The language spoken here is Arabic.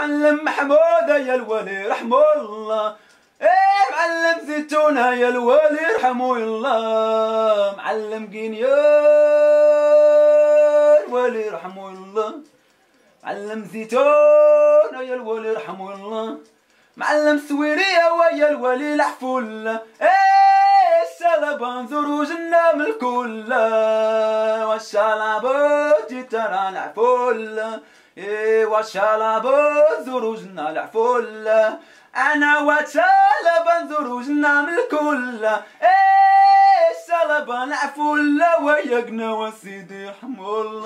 معلم محمود يا الولي رحمه الله. إيه معلم زيتونة يا الولي رحمه الله. معلم قينيا الولي رحمه الله. معلم زيتونة يا الولي رحمه الله. معلم سويرية ويا الولي الحفول إيه السلبان زروجنا من الكل. والشلابات ترى العفول إيه والشلابات زروجنا العفول أنا وشلبان زروجنا من الكل. إيه السلبان عفول ويقنا وسيدي حمول